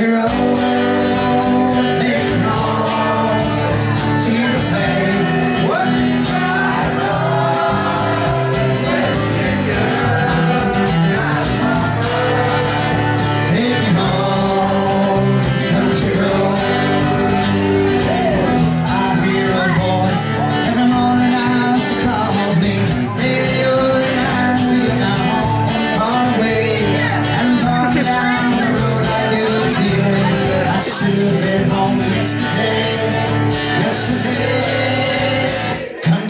her own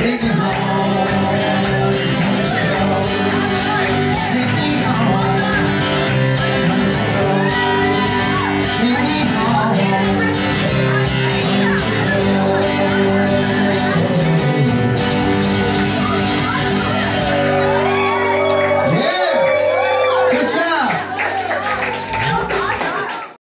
Maybe